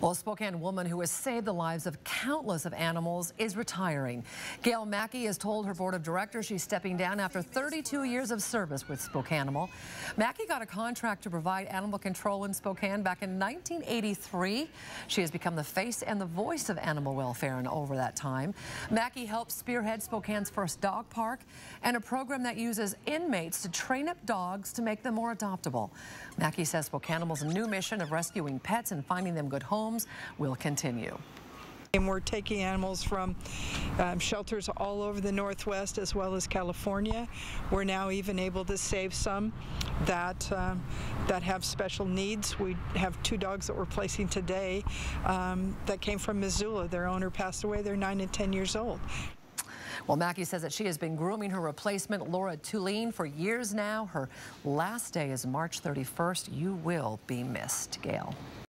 Well, a Spokane woman who has saved the lives of countless of animals is retiring. Gail Mackie has told her board of directors she's stepping down after 32 years of service with Spokanimal. Mackie got a contract to provide animal control in Spokane back in 1983. She has become the face and the voice of animal welfare and over that time. Mackie helped spearhead Spokane's first dog park and a program that uses inmates to train up dogs to make them more adoptable. Mackie says Spokanimal's new mission of rescuing pets and finding them good homes homes will continue. And we're taking animals from um, shelters all over the Northwest as well as California. We're now even able to save some that um, that have special needs. We have two dogs that we're placing today um, that came from Missoula. Their owner passed away. They're 9 and 10 years old. Well, Mackie says that she has been grooming her replacement, Laura Tulene, for years now. Her last day is March 31st. You will be missed, Gail.